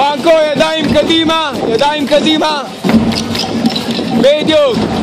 פרנקו, ידיים קדימה, ידיים קדימה. בדיוק.